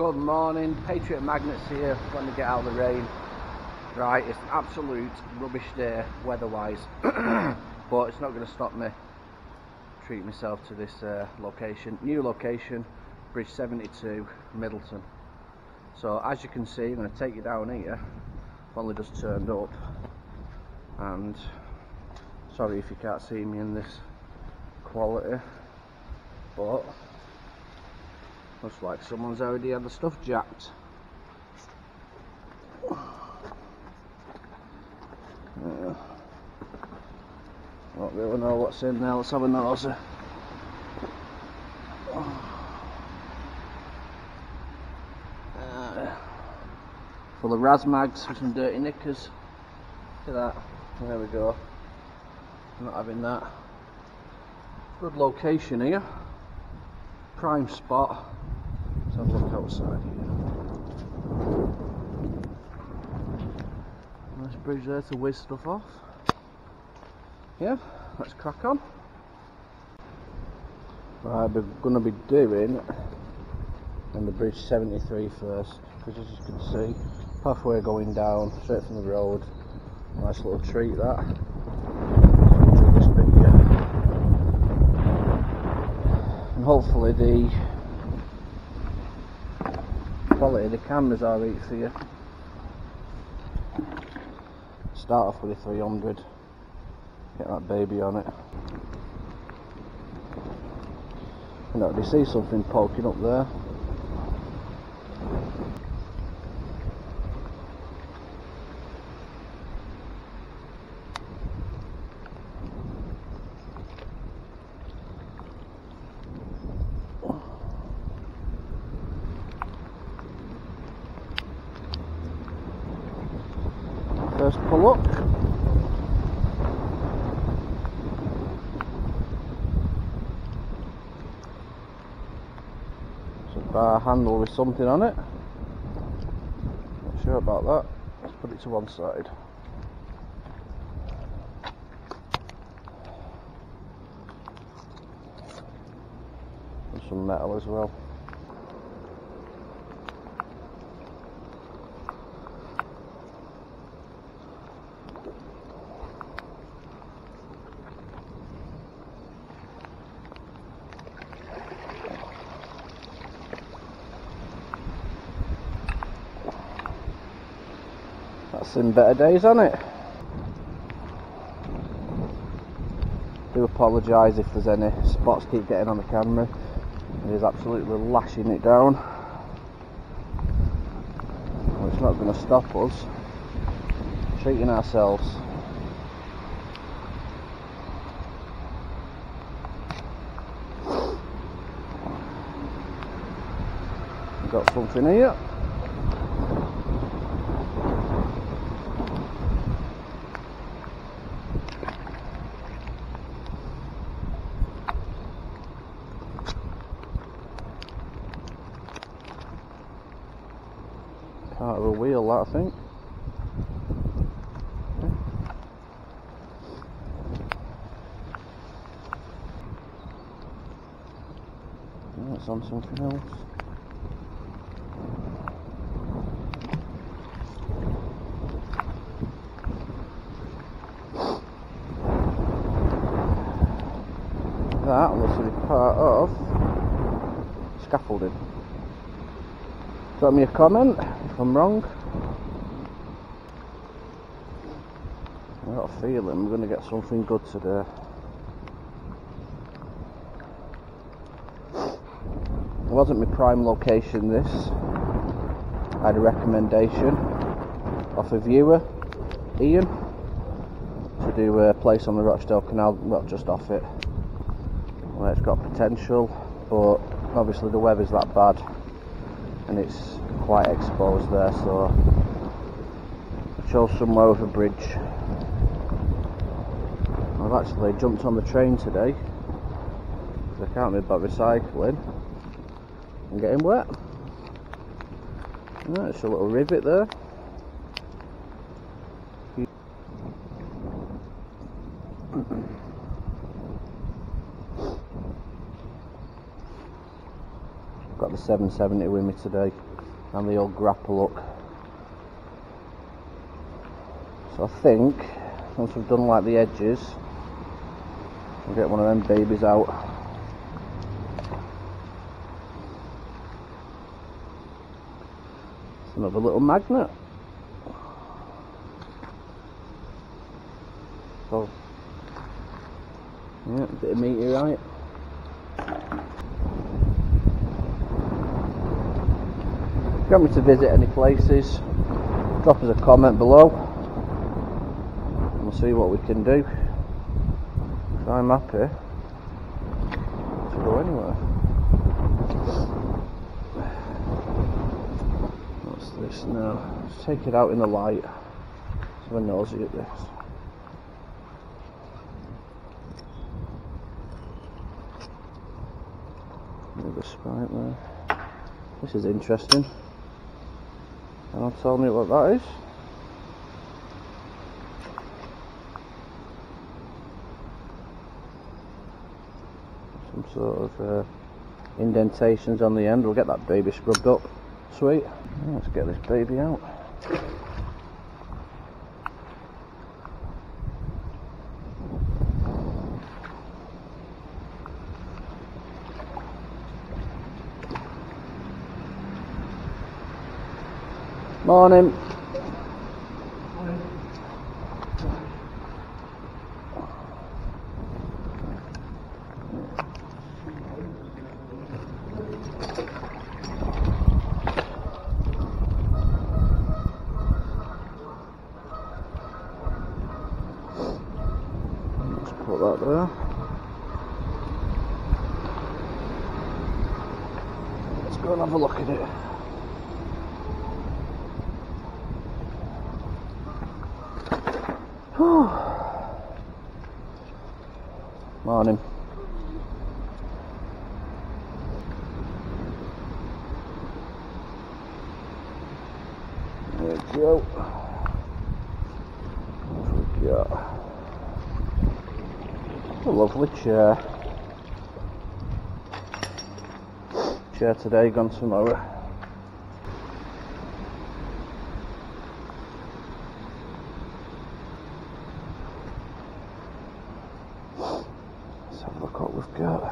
Good morning, Patriot Magnets here, when to get out of the rain. Right, it's absolute rubbish day weather-wise, but it's not going to stop me treat myself to this uh, location. New location, Bridge 72, Middleton. So as you can see, I'm going to take you down here. Only just turned up, and sorry if you can't see me in this quality, but Looks like someone's already had the stuff jacked. Yeah. Don't really know what's in there, let's have a nose. Uh, full of Razmags with some dirty knickers. Look at that. There we go. Not having that. Good location here. Prime spot have a look outside here. Nice bridge there to whiz stuff off. Yeah, let's crack on. Right, we're going to be doing on the bridge 73 first, because as you can see, pathway going down, straight from the road. Nice little treat that. And hopefully the quality the cameras are for you. Start off with a 300, get that baby on it. You know, do see something poking up there? First pull up. Uh, Bar handle with something on it. Not sure about that. Let's put it to one side. And some metal as well. That's in better days, hasn't it? Do apologise if there's any spots keep getting on the camera. It is absolutely lashing it down. Well, it's not going to stop us treating ourselves. Got something here. Of a wheel I think. That's on something else. That looks to be part of scaffolding. Drop me a comment if I'm wrong. I've got a feeling we're going to get something good today. It wasn't my prime location this. I had a recommendation off a viewer, Ian, to do a place on the Rochdale Canal, well just off it. Well it's got potential, but obviously the weather's that bad and it's quite exposed there so I chose somewhere with a bridge. I've actually jumped on the train today because I can't be about recycling and getting wet. That's a little rivet there 770 with me today and the old grapple hook. So I think once we've done like the edges, we'll get one of them babies out. It's another little magnet. So, yeah, a bit of meteorite. You want me to visit any places, drop us a comment below and we'll see what we can do. If I'm happy to go anywhere. What's this now? Let's take it out in the light. So I'm nosy at this. Another sprite there. This is interesting. Tell me what that is? Some sort of uh, indentations on the end. We'll get that baby scrubbed up. Sweet. Let's get this baby out. Morning. Let's put that there. Let's go and have a look at it. Morning. There we go. What we got? A lovely chair. Chair today, gone tomorrow. Let's have a look what we've got.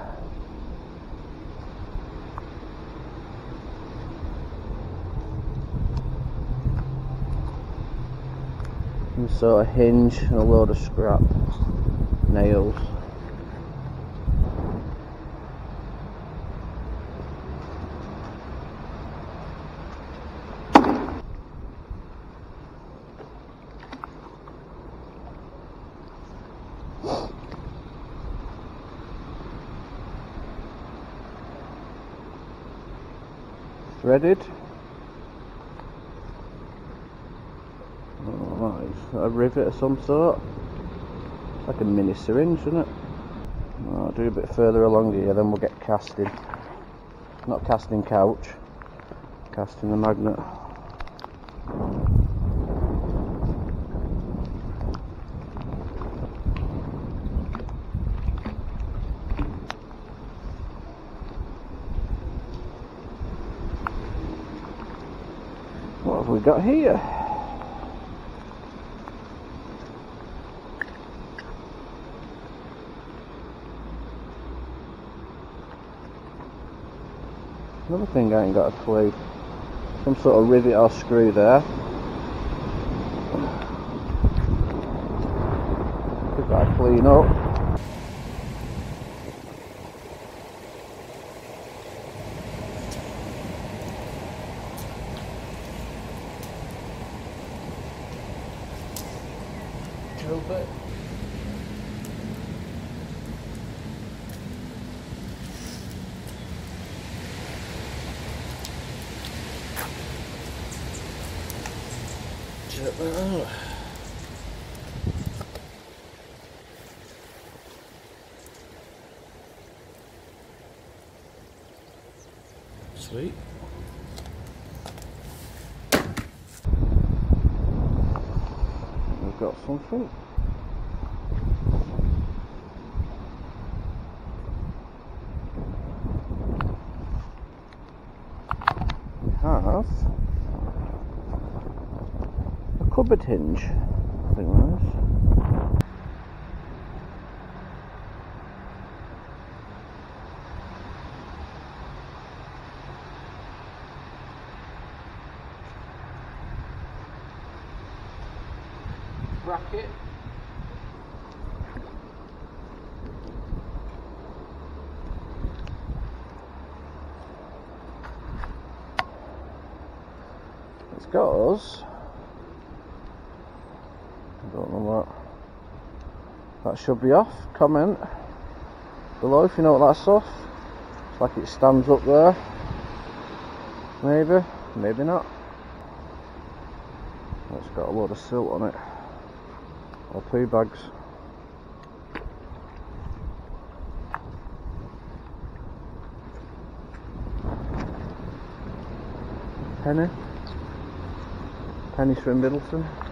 Some sort of hinge and a load of scrap nails. Threaded. Oh, that is a rivet of some sort. It's like a mini syringe, isn't it? I'll do a bit further along here, then we'll get casting. Not casting couch, casting the magnet. What have we got here? Another thing I ain't got a clue. Some sort of rivet or screw there. Give that clean up. Sweet. We've got something. We have a cupboard hinge. I think Bracket. It's got us. I don't know what. That should be off. Comment below if you know what that's off. It's like it stands up there. Maybe, maybe not. It's got a lot of silt on it. Or two bags. Penny. Penny's from Middleton.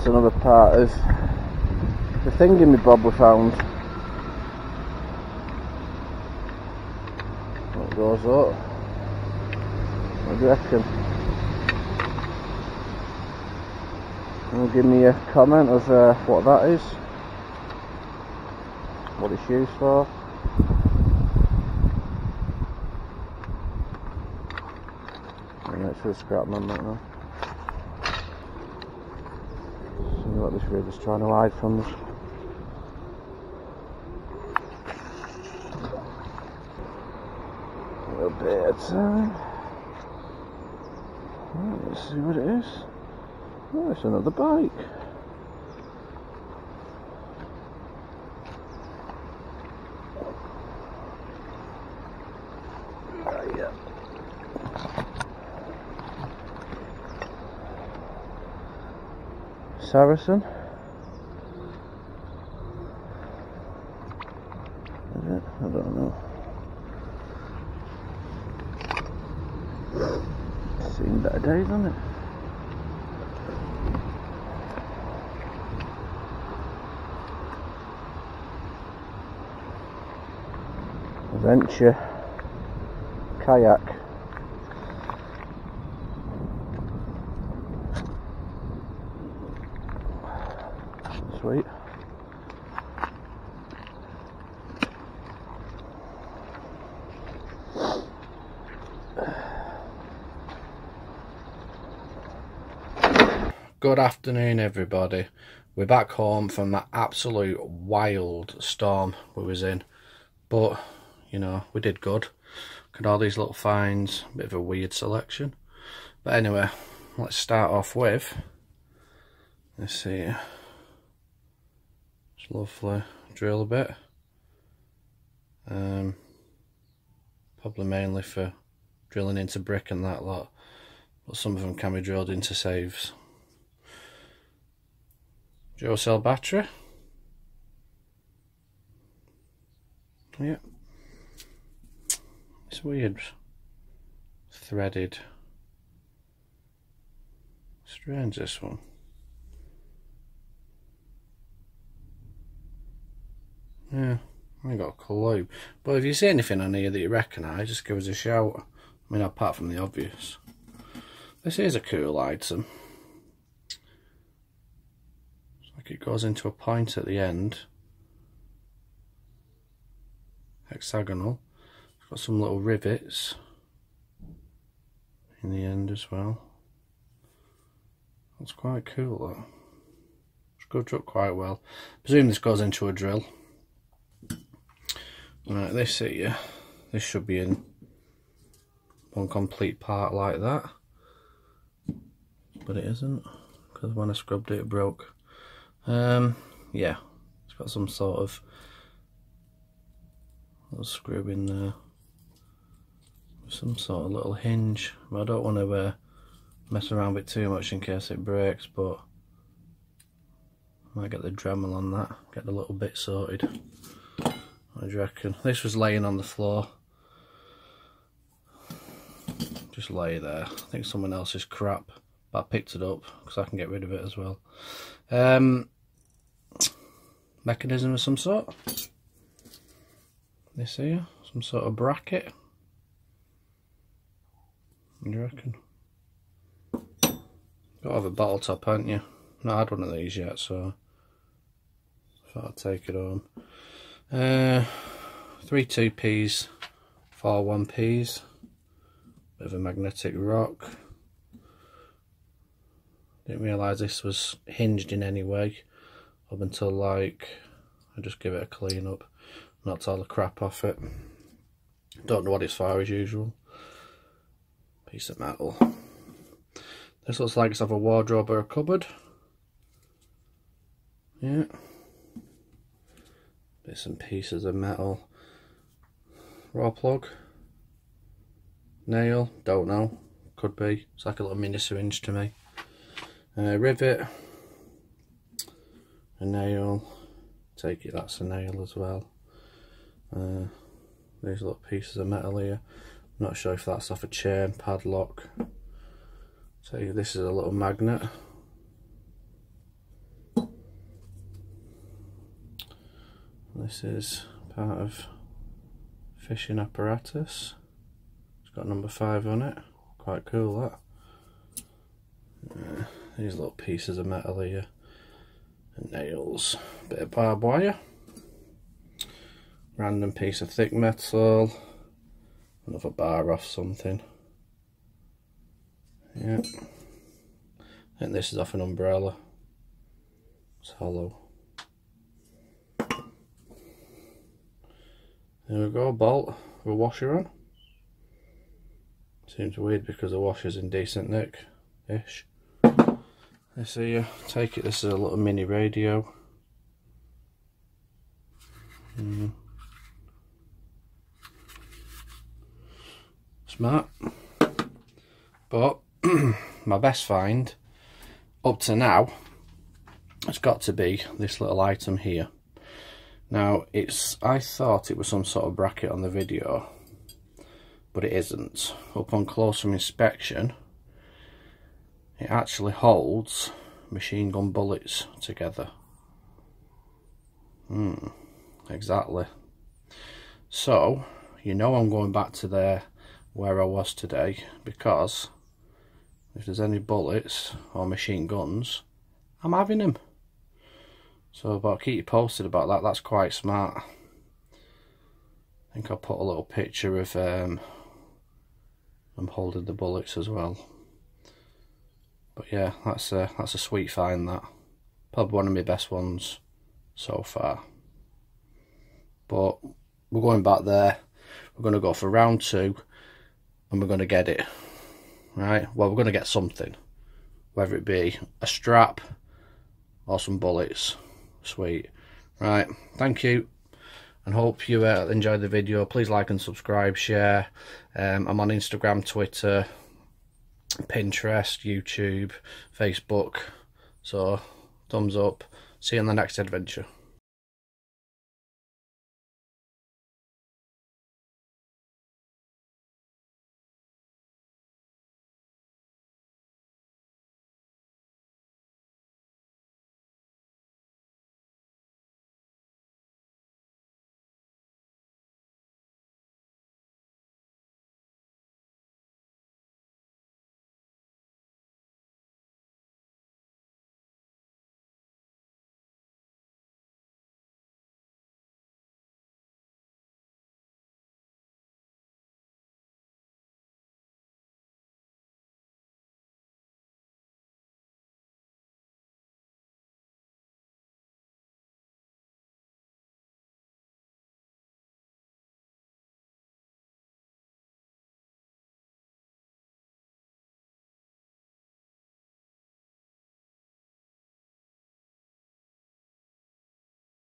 That's another part of the thing thingy bob we found. What goes up? What do you reckon? Give me a comment of uh, what that is? What it's used for? That's for scrap man right now. See what this river's trying to hide from us. A little bit time. Right, let's see what it is. Oh, it's another bike. Saracen. Is it? I don't know. Seen better days, hasn't it? Adventure kayak. Sweet. Good afternoon, everybody. We're back home from that absolute wild storm we was in, but you know we did good. Got all these little finds, bit of a weird selection. But anyway, let's start off with. Let's see. Lovely. Drill a bit. Um, probably mainly for drilling into brick and that lot, but some of them can be drilled into saves. Dual cell battery. Yeah. It's weird. Threaded. Strange this one. Yeah, I ain't got a clue. But if you see anything on here that you recognise, just give us a shout. I mean, apart from the obvious. This is a cool item. It's like it goes into a point at the end. Hexagonal. It's got some little rivets in the end as well. That's quite cool though. It's good up quite well. I presume this goes into a drill. Right, this here, this should be in one complete part like that. But it isn't, because when I scrubbed it, it broke. Um, yeah, it's got some sort of little screw in there. Some sort of little hinge. I don't want to uh, mess around with it too much in case it breaks, but I might get the Dremel on that, get the little bit sorted. You reckon? This was laying on the floor. just lay there. I think someone else's crap, but I picked it up because I can get rid of it as well. Um, mechanism of some sort. This here, some sort of bracket. What do you reckon? Got to have a bottle top, haven't you? Not had one of these yet, so I thought I'd take it home. Uh, three 2Ps, four 1Ps, bit of a magnetic rock. Didn't realise this was hinged in any way up until like I just give it a clean up, knocked all the crap off it. Don't know what it's for as usual. Piece of metal. This looks like it's of a wardrobe or a cupboard. Yeah. Bits and pieces of metal. Rawlplug. Nail, don't know. Could be. It's like a little mini syringe to me. Uh, rivet. A nail. Take it that's a nail as well. Uh, these little pieces of metal here. I'm not sure if that's off a chain, padlock. So this is a little magnet. This is part of fishing apparatus. It's got number five on it. Quite cool that. Uh, these little pieces of metal here. And nails. Bit of barbed wire. Random piece of thick metal. Another bar off something. Yeah. And this is off an umbrella. It's hollow. There we go, bolt with a washer on. Seems weird because the washer's in decent nick-ish. Let's see you take it, this is a little mini radio. Mm. Smart. But my best find up to now it's got to be this little item here. Now, it's I thought it was some sort of bracket on the video, but it isn't. Upon closer inspection, it actually holds machine gun bullets together. Hmm, exactly. So, you know I'm going back to there where I was today because if there's any bullets or machine guns, I'm having them. So but I'll keep you posted about that, that's quite smart. I think I'll put a little picture of um, I'm holding the bullets as well. But yeah, that's a, that's a sweet find that. Probably one of my best ones so far. But we're going back there. We're going to go for round two and we're going to get it. Right? Well, we're going to get something. Whether it be a strap or some bullets. Sweet. Right, thank you. And hope you uh, enjoyed the video. Please like and subscribe, share. Um, I'm on Instagram, Twitter, Pinterest, YouTube, Facebook. So, thumbs up. See you on the next adventure.